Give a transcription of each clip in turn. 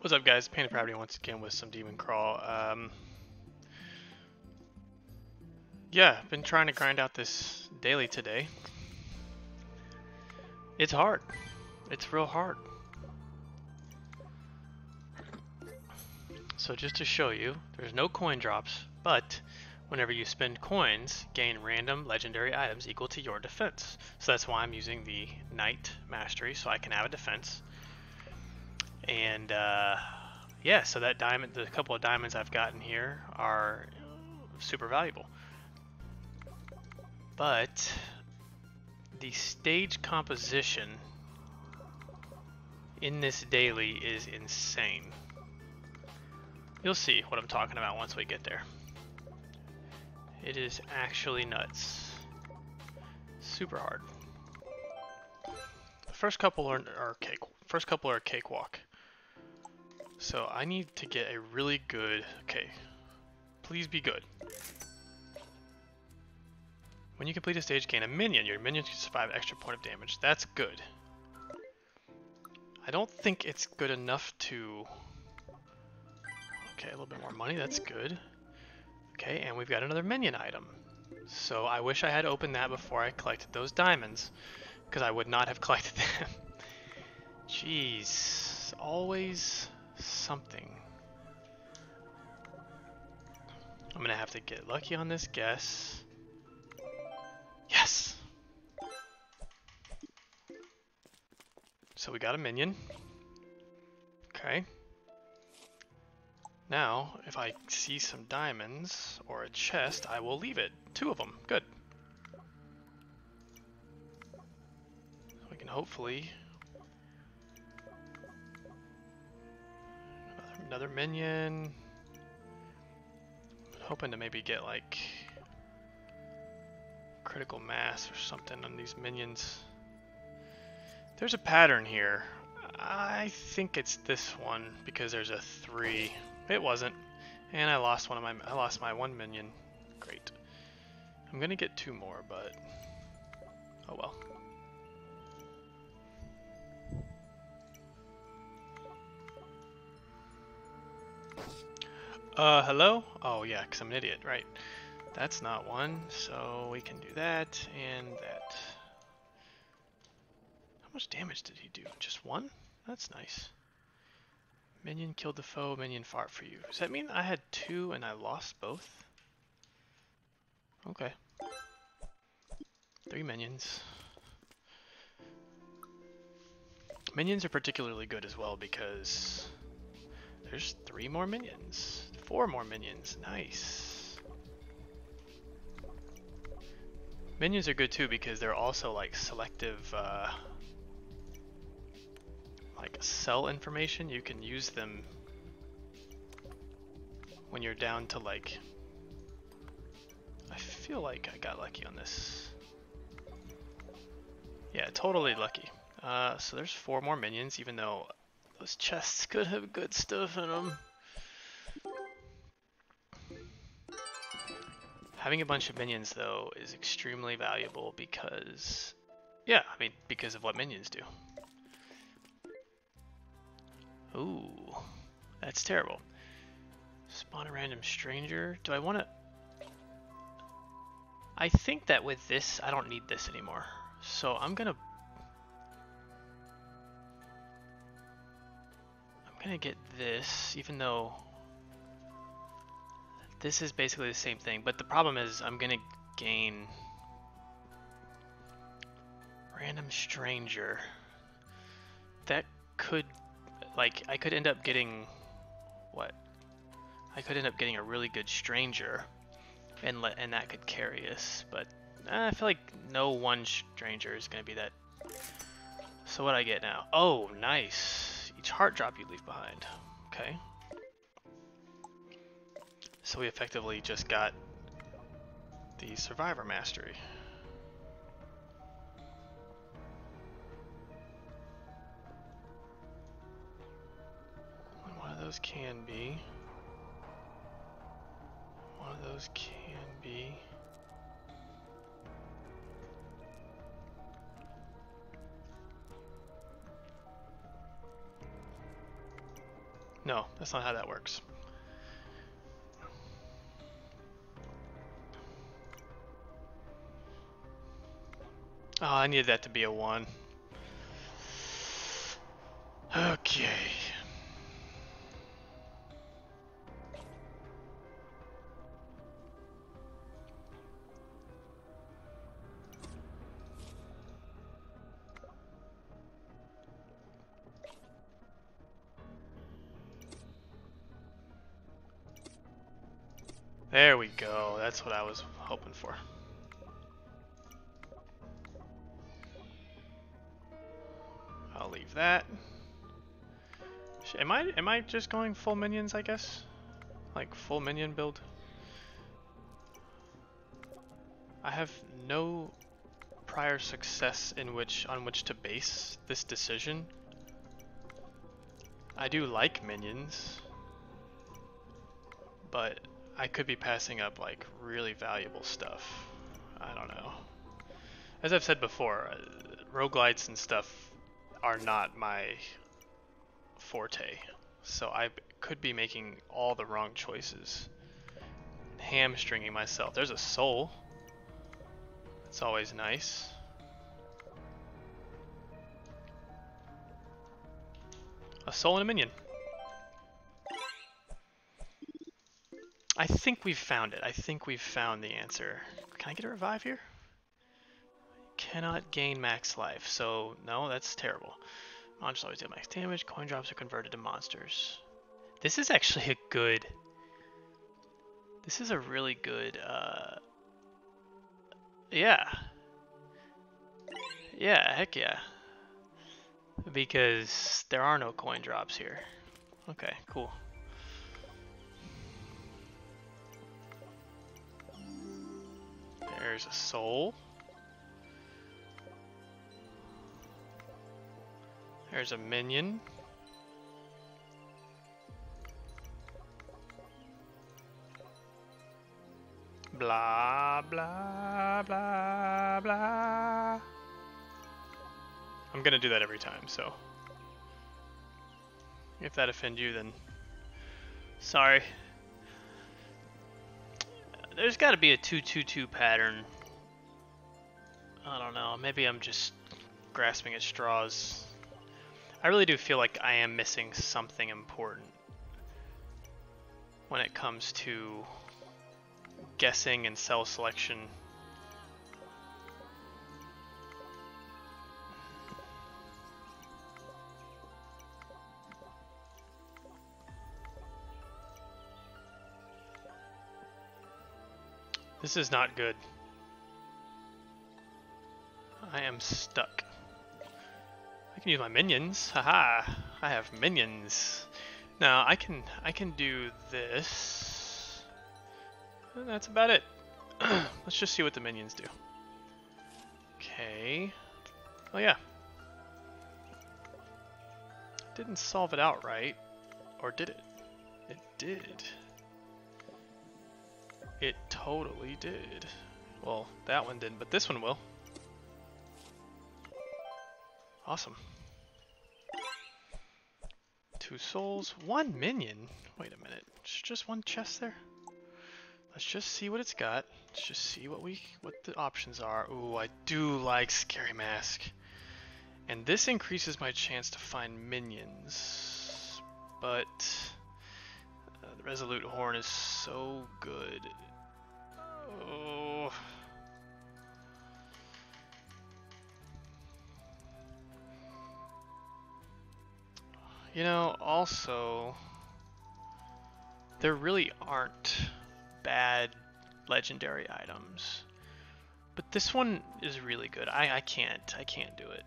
What's up, guys? Pandepravity once again with some DemonCrawl. Um, yeah, been trying to grind out this daily today. It's hard. It's real hard. So just to show you, there's no coin drops, but whenever you spend coins, gain random legendary items equal to your defense. So that's why I'm using the Knight Mastery, so I can have a defense. And uh, yeah, so that diamond, the couple of diamonds I've gotten here are super valuable. But the stage composition in this daily is insane. You'll see what I'm talking about once we get there. It is actually nuts. Super hard. The first couple are, are cake. First couple are cakewalk. So I need to get a really good. Okay, please be good. When you complete a stage, gain a minion. Your minions can survive extra point of damage. That's good. I don't think it's good enough to... Okay, a little bit more money. That's good. Okay, and we've got another minion item. So I wish I had opened that before I collected those diamonds, because I would not have collected them. Jeez, always something. I'm gonna have to get lucky on this guess. Yes! So we got a minion. Okay. Now, if I see some diamonds or a chest, I will leave it. Two of them. Good. We can hopefully... Another, minion. I'm hoping to maybe get like critical mass or something on these minions. There's a pattern here. I think it's this one because there's a three. It wasn't. And I lost one of my I lost my one minion. Great. I'm gonna get two more, but oh well. Uh, hello? Oh yeah, because I'm an idiot, right. That's not one, so we can do that and that. How much damage did he do? Just one? That's nice. Minion killed the foe, minion fought for you. Does that mean I had two and I lost both? Okay. Three minions. Minions are particularly good as well because there's three more minions. Four more minions. Nice. Minions are good too because they're also like selective uh, like cell information, you can use them when you're down to like I feel like I got lucky on this. Yeah, totally lucky. Uh, so there's four more minions, even though those chests could have good stuff in them. Having a bunch of minions, though, is extremely valuable because, yeah, I mean, because of what minions do. Ooh, that's terrible. Spawn a random stranger. Do I want to... I think that with this, I don't need this anymore. So I'm going to... I'm going to get this, even though... This is basically the same thing, but the problem is I'm to gain... Random stranger. That could like I could end up getting what? I could end up getting a really good stranger, and let and that could carry us. But eh, I feel like no one stranger is gonna be that. So what I get now? Oh, nice. Each heart drop you leave behind. Okay. So we effectively just got the survivor mastery. One of those can be. One of those can be. No, that's not how that works. Oh, I needed that to be a 1. Okay. There we go. That's what I was hoping for. That. Am I am I just going full minions, I guess? Like full minion build? I have no prior success in which on which to base this decision. I do like minions, but I could be passing up like really valuable stuff. I don't know. As I've said before, uh, roguelites and stuff are not my forte. So I could be making all the wrong choices. Hamstringing myself. There's a soul. It's always nice. A soul and a minion. I think we've found it. I think we've found the answer. Can I get a revive here? Cannot gain max life, so no, that's terrible. Monsters always deal max damage. Coin drops are converted to monsters. This is actually a good... This is a really good, uh... Yeah. Yeah, heck yeah. Because there are no coin drops here. Okay, cool. There's a soul. There's a minion. Blah, blah, blah, blah. I'm gonna do that every time, so. If that offend you, then sorry. There's gotta be a 222 pattern. I don't know, maybe I'm just grasping at straws. I really do feel like I am missing something important when it comes to guessing and cell selection. This is not good. I am stuck. I can use my minions. Haha! I have minions. Now I can I can do this. And that's about it. Let's just see what the minions do. Okay. Oh yeah. Didn't solve it outright. Or did it? It did. It totally did. Well, that one didn't, but this one will. Awesome. Two souls, one minion. Wait a minute, it's just one chest there? Let's just see what it's got. Let's just see what we what the options are. Ooh, I do like Scary Mask. And this increases my chance to find minions. But uh, the Resolute Horn is so good. Oh. You know, also, there really aren't bad legendary items. But this one is really good. I, I can't. I can't do it.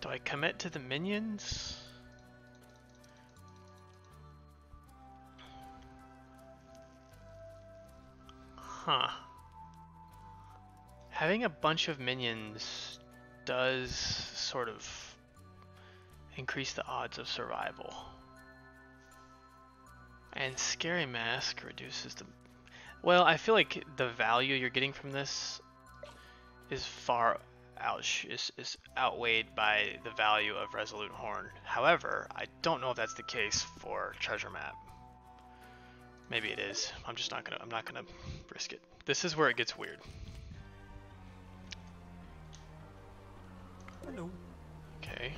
Do I commit to the minions? Huh. Having a bunch of minions does sort of increase the odds of survival. And Scary Mask reduces the... Well, I feel like the value you're getting from this is far ouch, is, is outweighed by the value of Resolute Horn. However, I don't know if that's the case for Treasure Map. Maybe it is. I'm just not gonna. I'm not gonna risk it. This is where it gets weird. Hello. Okay.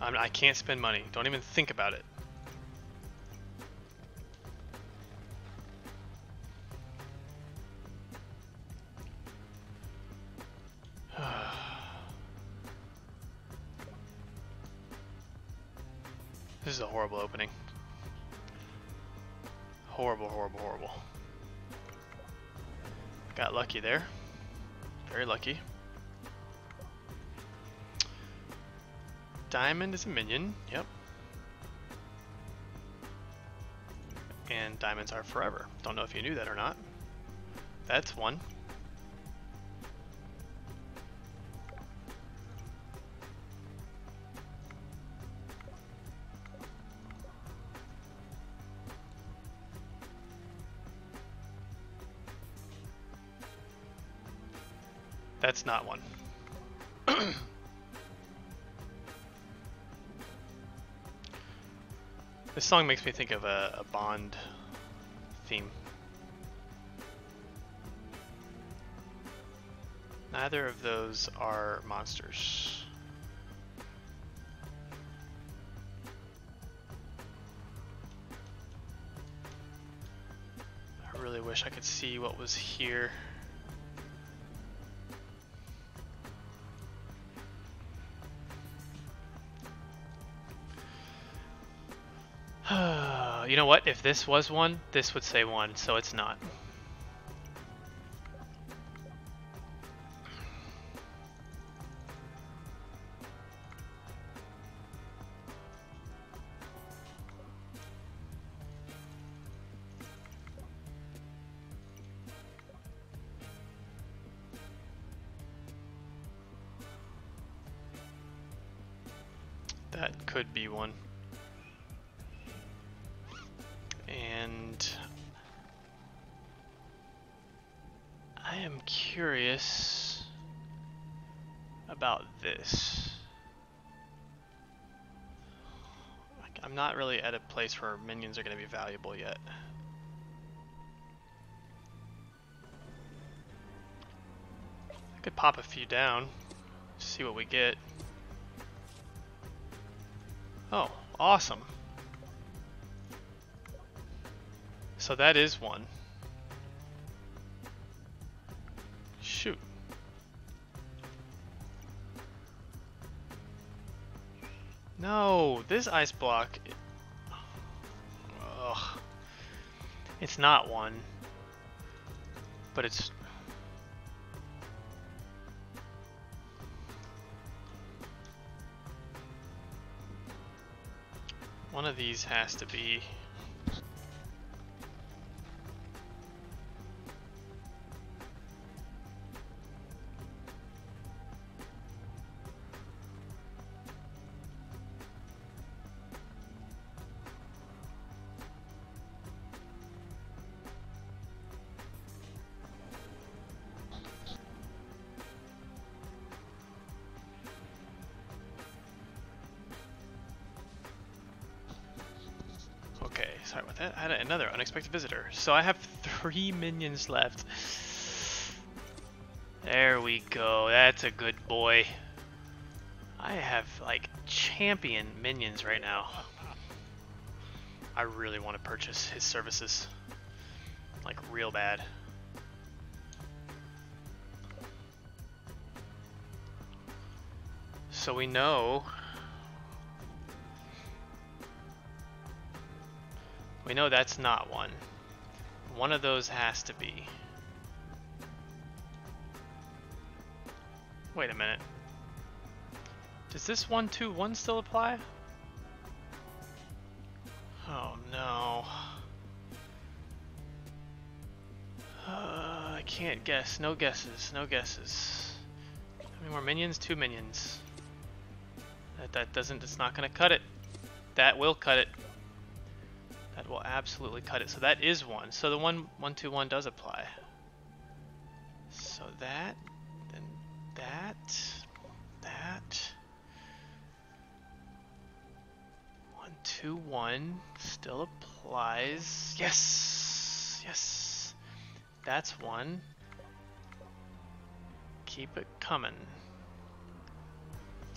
I'm, I can't spend money. Don't even think about it. this is a horrible opening. Horrible, horrible, horrible. Got lucky there. Very lucky. Diamond is a minion, yep. And diamonds are forever. Don't know if you knew that or not. That's one. That's not one. this song makes me think of a, a Bond theme. Neither of those are monsters. I really wish I could see what was here. You know what? If this was one, this would say one, so it's not. That could be one. This. I'm not really at a place where minions are going to be valuable yet. I could pop a few down, see what we get. Oh, awesome. So that is one. No, this ice block. Ugh. It's not one. But it's One of these has to be sorry about that. I had another unexpected visitor. So I have three minions left. There we go. That's a good boy. I have like champion minions right now. I really want to purchase his services. Like real bad. So we know We know that's not one. One of those has to be. Wait a minute. Does this 121 still apply? Oh no. Uh, I can't guess. No guesses. No guesses. How many more minions? Two minions. That, that doesn't, it's not gonna cut it. That will cut it. That will absolutely cut it. So that is one. So the one one two one does apply. So that then that, that. One, two, one still applies. Yes, yes. That's one. Keep it coming.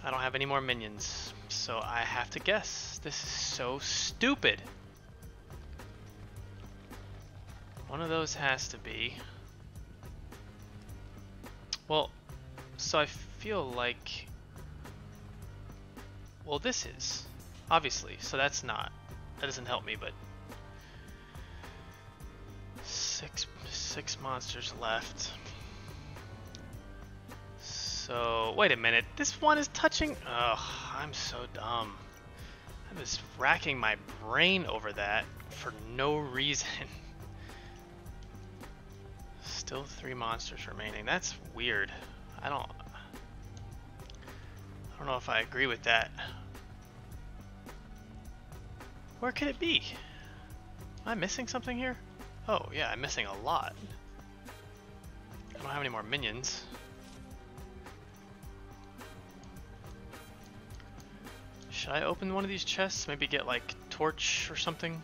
I don't have any more minions, so I have to guess. This is so stupid. One of those has to be. Well, so I feel like... Well, this is, obviously, so that's not. That doesn't help me, but... Six, six monsters left. So, wait a minute. This one is touching... Ugh, I'm so dumb. I was racking my brain over that for no reason. Still three monsters remaining. That's weird. I don't... I don't know if I agree with that. Where could it be? Am I missing something here? Oh, yeah, I'm missing a lot. I don't have any more minions. Should I open one of these chests? Maybe get like torch or something?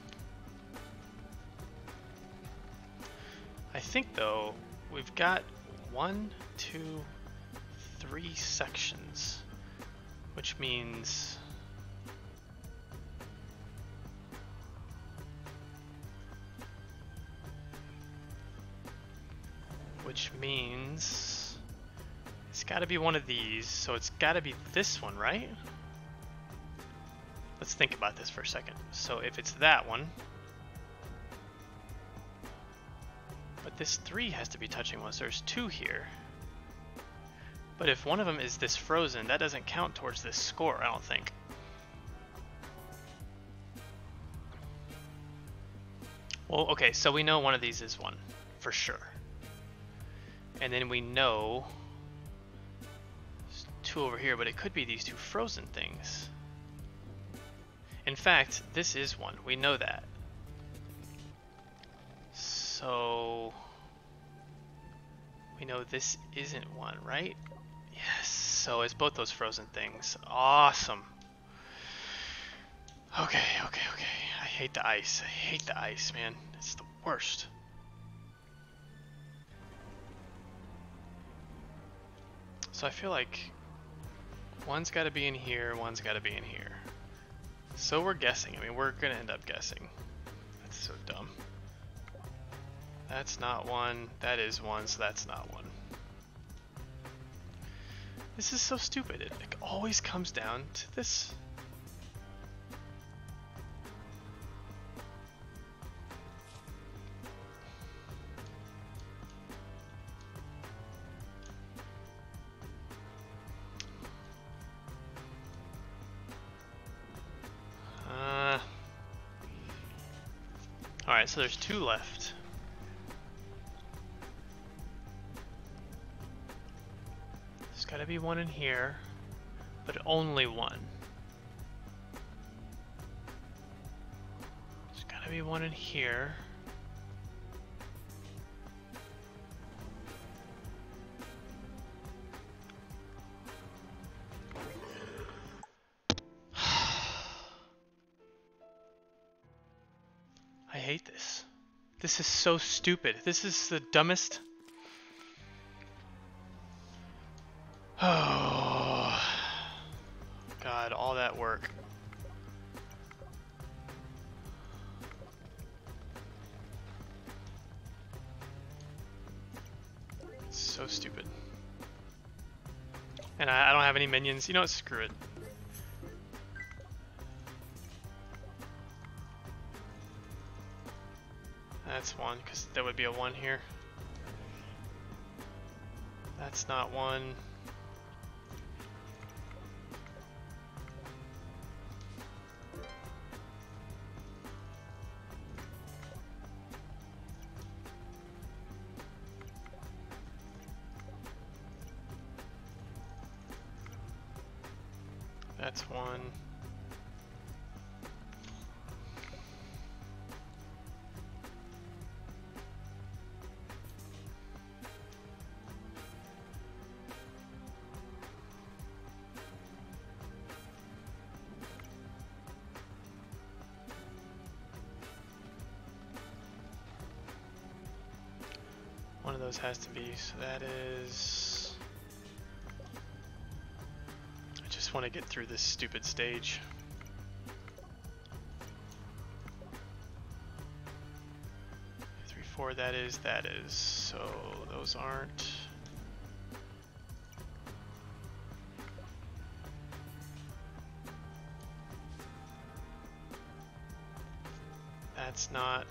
Think though, we've got one, two, three sections, which means which means it's got to be one of these, so it's got to be this one, right? Let's think about this for a second. So if it's that one, But this 3 has to be touching one, so there's 2 here. But if one of them is this frozen, that doesn't count towards this score, I don't think. Well, okay, so we know one of these is one, for sure. And then we know two over here, but it could be these two frozen things. In fact, this is one. We know that. So we know this isn't one, right? Yes, so it's both those frozen things. Awesome. Okay, okay, okay. I hate the ice. I hate the ice, man. It's the worst. So I feel like one's got to be in here, one's got to be in here. So we're guessing. I mean, we're going to end up guessing. That's so dumb. That's not one. That is one, so that's not one. This is so stupid. It like, always comes down to this. Uh, Alright, so there's two left. Gotta be one in here, but only one. There's gotta be one in here. I hate this. This is so stupid. This is the dumbest Oh, God, all that work. So stupid. And I, I don't have any minions. You know what? Screw it. That's one, because there would be a one here. That's not one. one. One of those has to be, so that is want to get through this stupid stage. Three, four, that is, that is. So those aren't... That's not...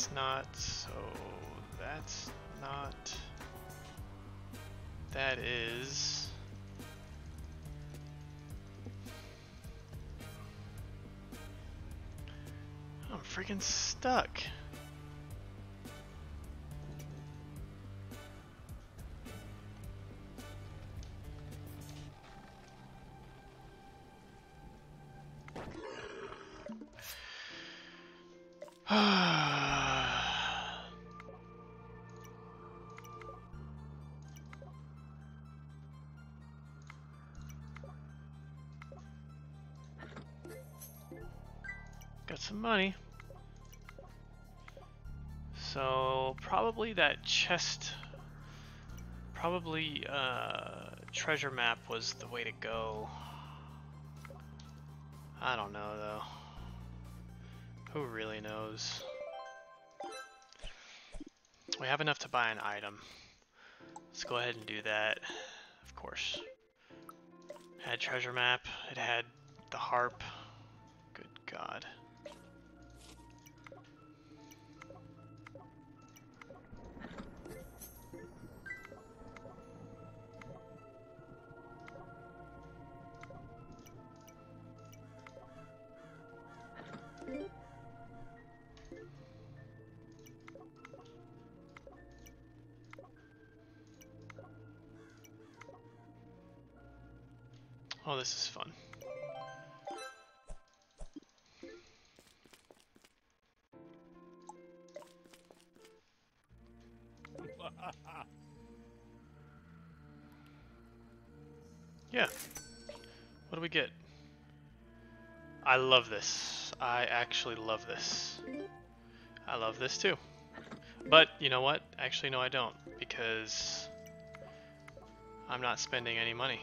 That's not, so that's not, that is, I'm freaking stuck. Some money. So probably that chest, probably uh, treasure map was the way to go. I don't know though. Who really knows? We have enough to buy an item. Let's go ahead and do that. Of course. Had treasure map. It had the harp. This. I actually love this. I love this too. But, you know what? Actually, no I don't. Because I'm not spending any money.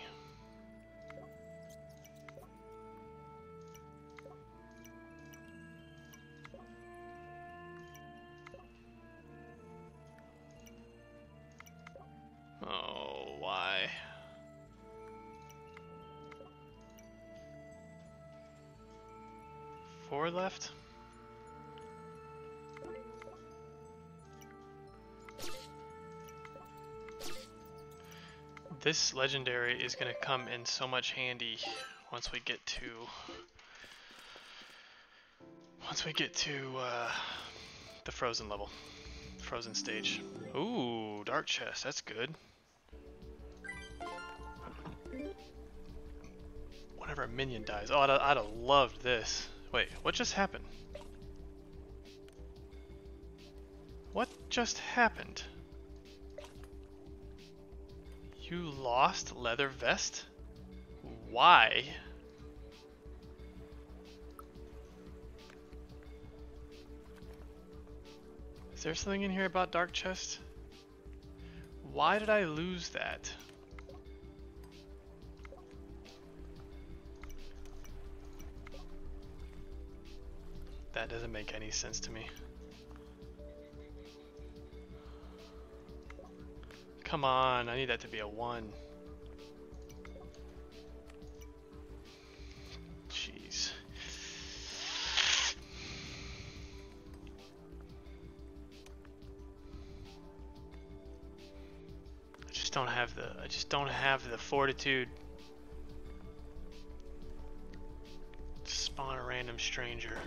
Left? This legendary is going to come in so much handy once we get to once we get to uh, the frozen level, frozen stage. Ooh, dark chest, that's good. Whenever a minion dies, oh, I'd, I'd have loved this. Wait, what just happened? What just happened? You lost leather vest? Why? Is there something in here about Dark Chest? Why did I lose that? Make any sense to me. Come on, I need that to be a 1. Jeez. I just don't have the I just don't have the fortitude to spawn a random stranger.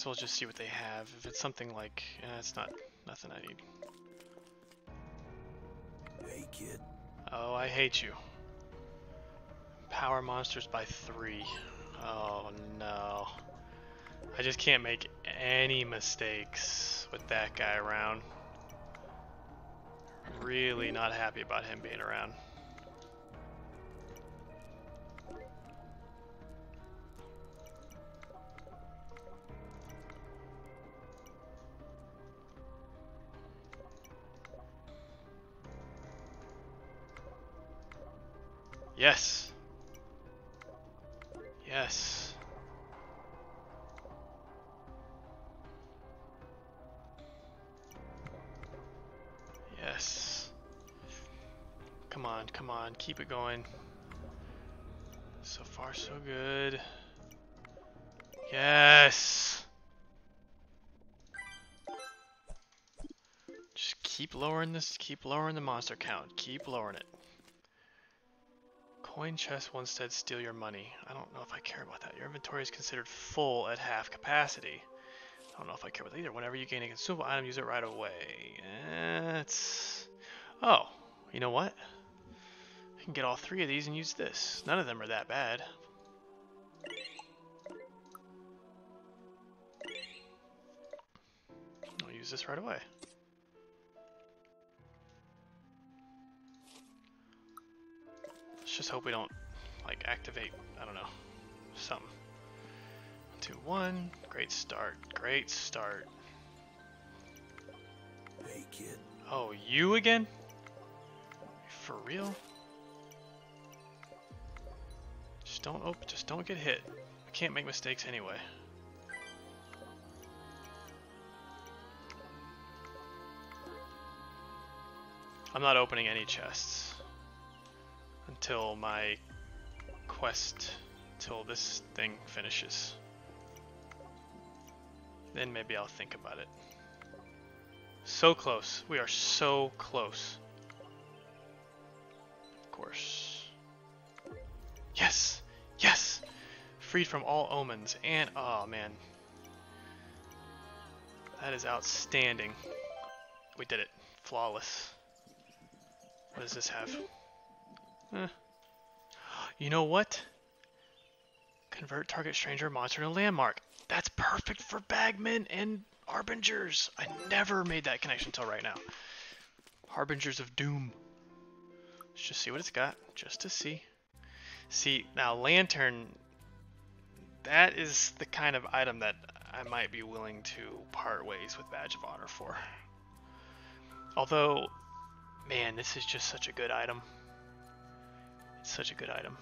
As well just see what they have. If it's something like, eh, it's not nothing I need. Hey, kid. Oh, I hate you. Power monsters by three. Oh no. I just can't make any mistakes with that guy around. Really not happy about him being around. Yes. Yes. Yes. Come on, come on, keep it going. So far, so good. Yes! Just keep lowering this, keep lowering the monster count, keep lowering it. Coin chest will instead steal your money. I don't know if I care about that. Your inventory is considered full at half capacity. I don't know if I care about that either. Whenever you gain a consumable item, use it right away. It's... Oh, you know what? I can get all three of these and use this. None of them are that bad. I'll use this right away. Just hope we don't, like, activate, I don't know, something. Two, one. Great start. Great start. Hey, kid. Oh, you again? For real? Just don't open. Just don't get hit. I can't make mistakes anyway. I'm not opening any chests until my quest, till this thing finishes. Then maybe I'll think about it. So close. We are so close. Of course. Yes! Yes! Freed from all omens and oh man. That is outstanding. We did it. Flawless. What does this have? You know what? Convert target stranger monster to landmark. That's perfect for bagmen and harbingers. I never made that connection until right now. Harbingers of doom. Let's just see what it's got, just to see. See, now lantern, that is the kind of item that I might be willing to part ways with Badge of Honor for. Although, man, this is just such a good item. It's such a good item.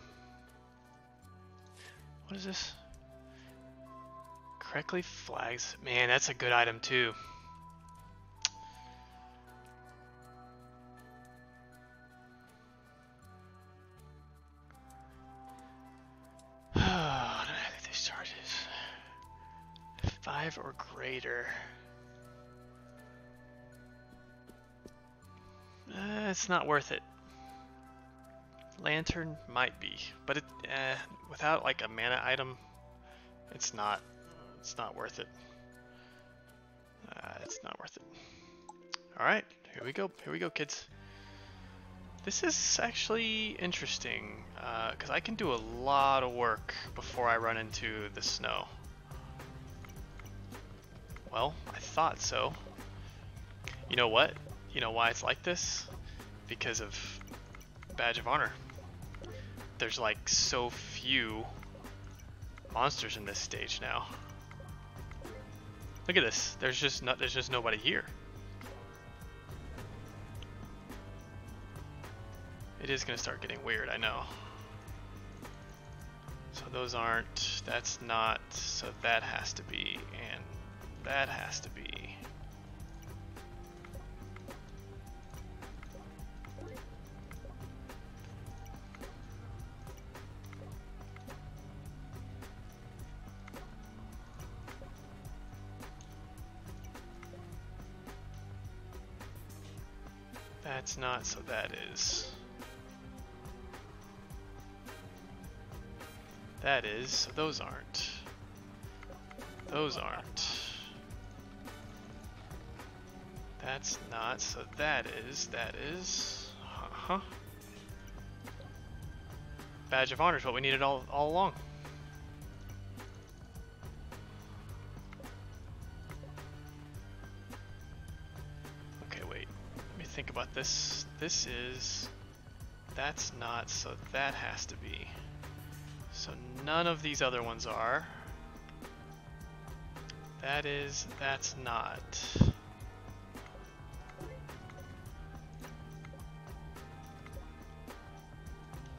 What is this? Correctly flags. Man, that's a good item too. Five or greater. Uh, it's not worth it. Lantern might be, but it uh, without like a mana item, it's not. It's not worth it. Uh, it's not worth it. All right, here we go. Here we go, kids. This is actually interesting because uh, I can do a lot of work before I run into the snow. Well, I thought so. You know what? You know why it's like this? Because of Badge of Honor. There's like so few monsters in this stage now. Look at this. There's just not. There's just nobody here. It is gonna start getting weird. I know. So those aren't. That's not. So that has to be, and that has to be. That's not, so that is. That is, so those aren't. Those aren't. That's not, so that is, that is. Uh-huh. Badge of Honor is what we needed all, all along. This. This is... That's not, so that has to be. So none of these other ones are. That is, that's not.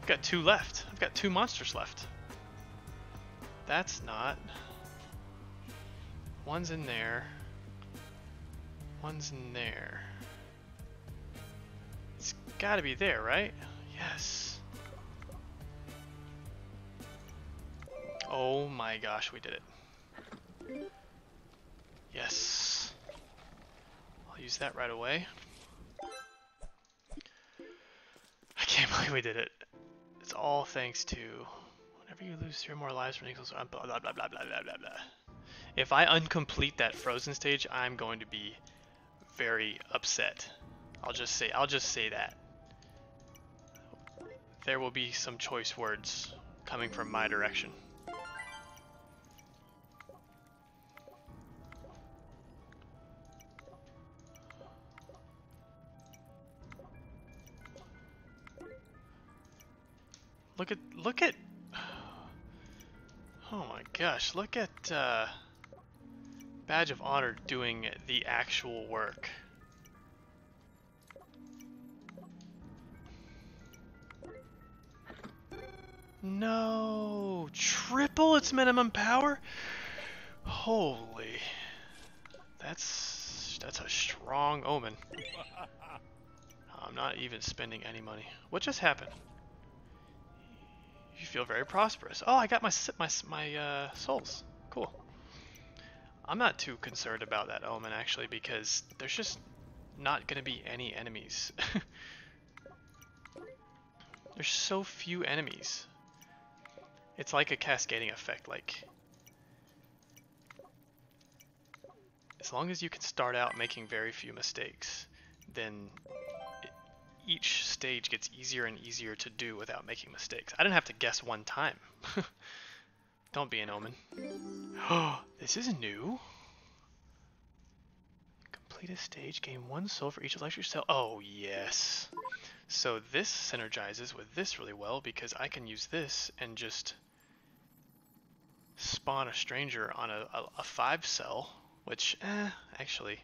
I've got two left. I've got two monsters left. That's not. One's in there. One's in there gotta be there, right? Yes. Oh my gosh, we did it. Yes. I'll use that right away. I can't believe we did it. It's all thanks to... Whenever you lose three more lives from equals... Blah, blah, blah, blah, blah, blah, blah, blah. If I uncomplete that frozen stage, I'm going to be very upset. I'll just say I'll just say that. There will be some choice words coming from my direction. Look at look at Oh my gosh, look at uh, Badge of Honor doing the actual work. No, triple its minimum power? Holy. That's that's a strong omen. I'm not even spending any money. What just happened? You feel very prosperous. Oh, I got my my my uh, souls. Cool. I'm not too concerned about that omen actually because there's just not gonna be any enemies. there's so few enemies. It's like a cascading effect. Like as long as you can start out making very few mistakes, then each stage gets easier and easier to do without making mistakes. I didn't have to guess one time. Don't be an omen. Oh, this is new. Complete a stage, gain one soul for each electric cell. Oh, yes. So this synergizes with this really well because I can use this and just spawn a stranger on a, a, a five cell, which, eh, actually,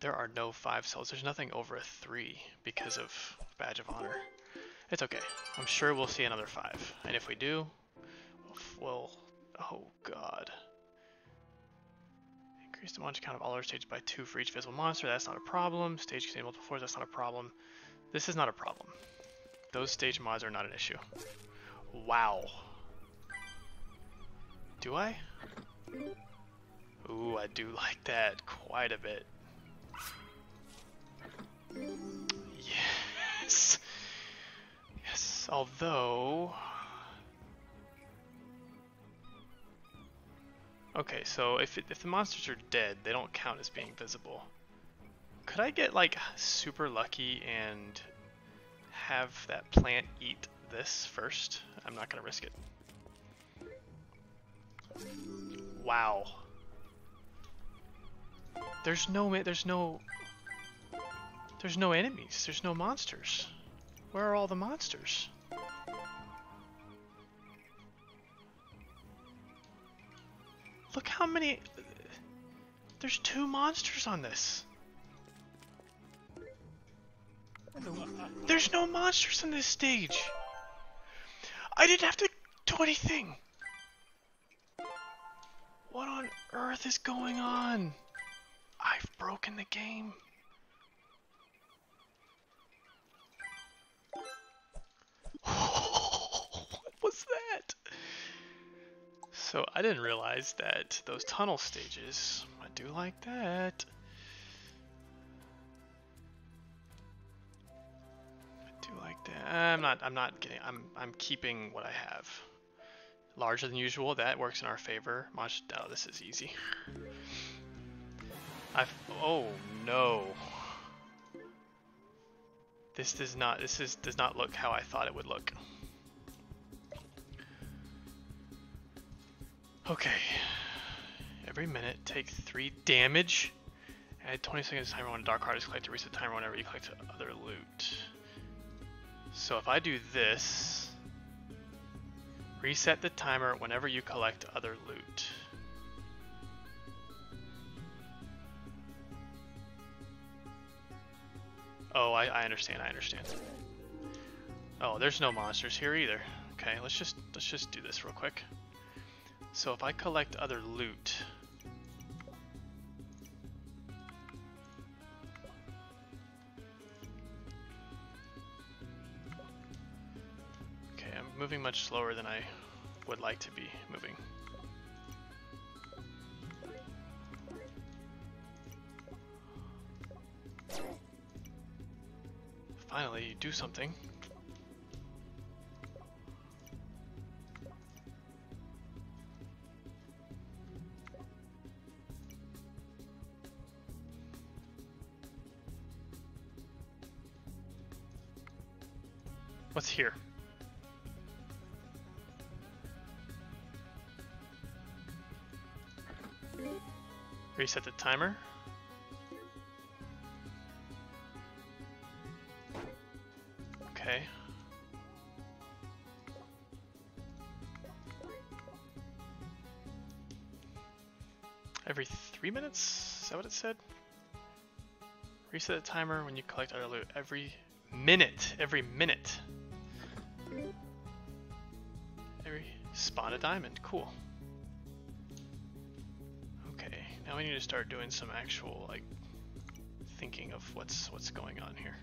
there are no five cells. There's nothing over a three because of Badge of Honor. It's okay. I'm sure we'll see another five. And if we do, we'll... Oh, God. Increase the monster count of all our stages by two for each visible monster. That's not a problem. Stage can be multiple floors. That's not a problem. This is not a problem. Those stage mods are not an issue. Wow. Do I? Ooh, I do like that quite a bit. Yes. Yes, although... Okay, so if, it, if the monsters are dead, they don't count as being visible. Could I get, like, super lucky and have that plant eat this first? I'm not going to risk it. Wow. There's no, there's no there's no enemies. There's no monsters. Where are all the monsters? Look how many... There's two monsters on this. There's no monsters in this stage. I didn't have to do anything. What on earth is going on? I've broken the game. what was that? So I didn't realize that those tunnel stages, I do like that. I do like that. I'm not. I'm not getting. I'm. I'm keeping what I have. Larger than usual. That works in our favor. Much. Oh, this is easy. I've. Oh no. This does not. This is does not look how I thought it would look. Okay. Every minute, take three damage. Add 20 seconds timer when a dark card is collected. Reset timer whenever you collect other loot. So if I do this, reset the timer whenever you collect other loot. Oh, I, I understand, I understand. Oh, there's no monsters here either. Okay, let's just let's just do this real quick. So if I collect other loot, moving much slower than I would like to be moving. Finally, do something. What's here? Reset the timer. Okay. Every three minutes? Is that what it said? Reset the timer when you collect other loot. Every minute. Every minute. Every spawn a diamond. Cool. Now we need to start doing some actual like thinking of what's what's going on here.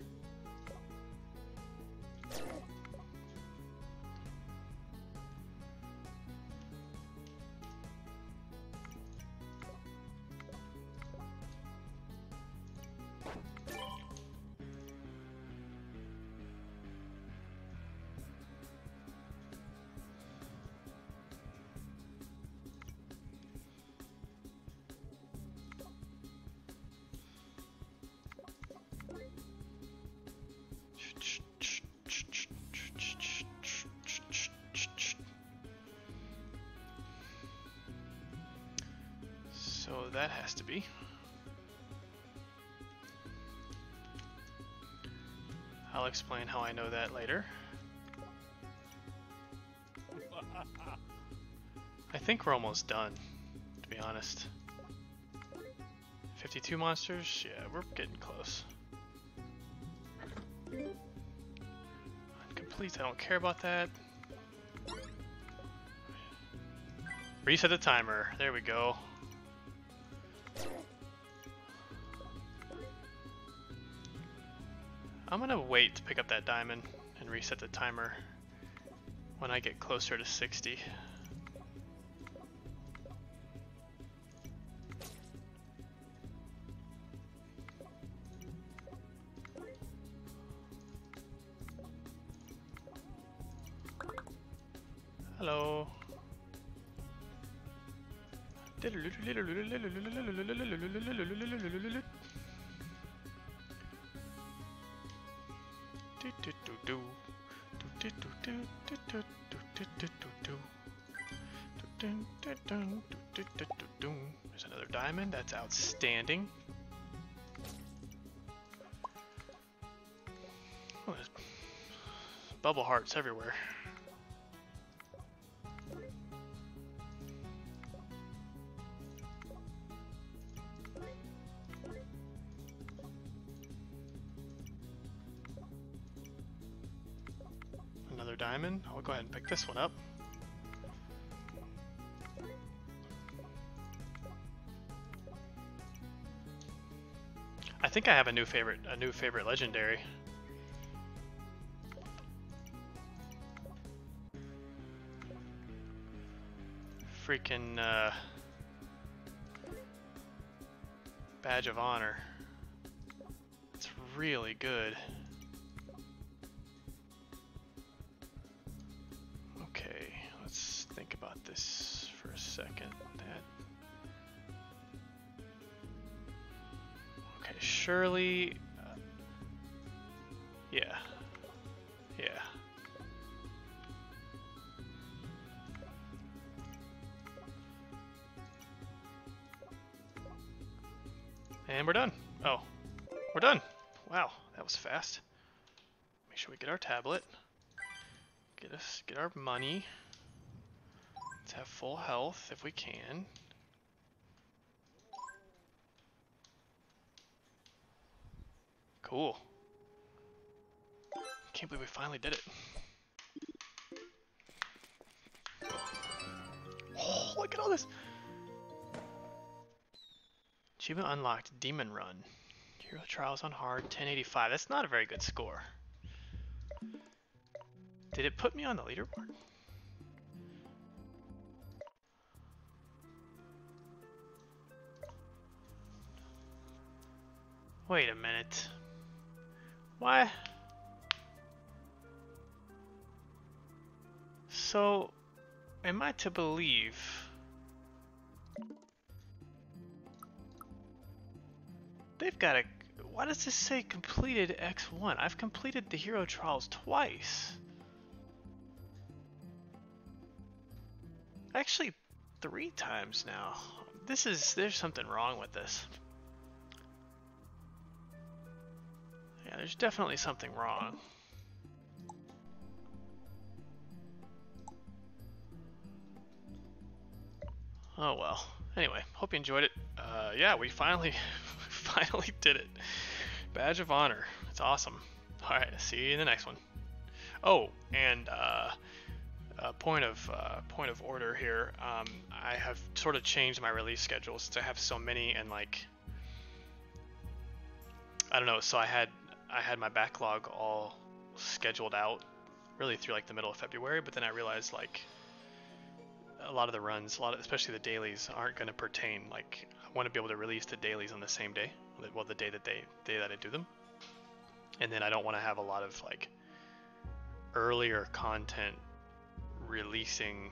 That has to be. I'll explain how I know that later. I think we're almost done, to be honest. 52 monsters? Yeah, we're getting close. Incomplete, I don't care about that. Reset the timer, there we go. Wait to pick up that diamond and reset the timer when I get closer to 60. Hello. Outstanding. Oh, bubble hearts everywhere. Another diamond. I'll go ahead and pick this one up. Think I have a new favorite, a new favorite legendary. Freaking uh, badge of honor. It's really good. Surely. Uh, yeah. Yeah. And we're done. Oh, we're done. Wow, that was fast. Make sure we get our tablet. Get us, get our money. Let's have full health if we can. Cool. Can't believe we finally did it. Oh, look at all this. Achievement unlocked, Demon Run. Hero Trials on hard, 1085. That's not a very good score. Did it put me on the leaderboard? Wait a minute. Why? So, am I to believe they've got a why does this say completed X1? I've completed the hero trials twice. Actually, three times now. This is, there's something wrong with this. Yeah, there's definitely something wrong. Oh well. Anyway, hope you enjoyed it. Uh, yeah, we finally, finally did it. Badge of honor. It's awesome. All right, see you in the next one. Oh, and uh, a point of uh, point of order here. Um, I have sort of changed my release schedule since I have so many and like I don't know. So I had I had my backlog all scheduled out really through like the middle of February, but then I realized like a lot of the runs, a lot of, especially the dailies, aren't going to pertain. Like I want to be able to release the dailies on the same day, well the day that they day that I do them, and then I don't want to have a lot of like earlier content releasing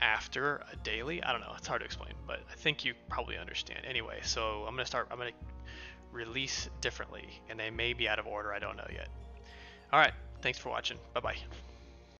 after a daily. I don't know. It's hard to explain, but I think you probably understand. Anyway, so I'm gonna start. I'm gonna release differently, and they may be out of order. I don't know yet. All right. Thanks for watching. Bye bye.